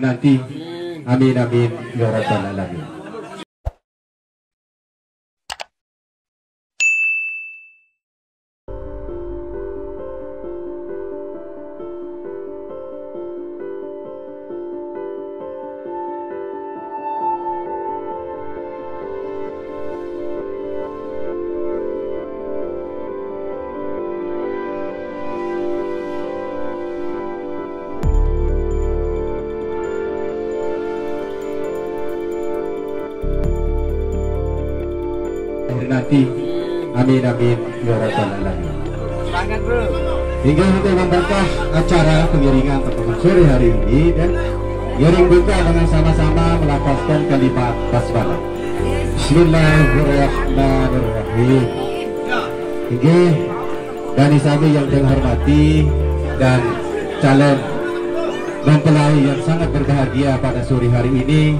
nanti. Amin amin ya rabbal alamin. Nanti. Amin amin ya rabbal alamin. Hingga untuk membuka acara pengiringan pertemuan sore hari ini dan giring buka dengan sama-sama melafazkan kalimat basmalah. Bismillahirrahmanirrahim. Hingga dan Isami yang saya hormati dan calon mempelai yang sangat berbahagia pada sore hari ini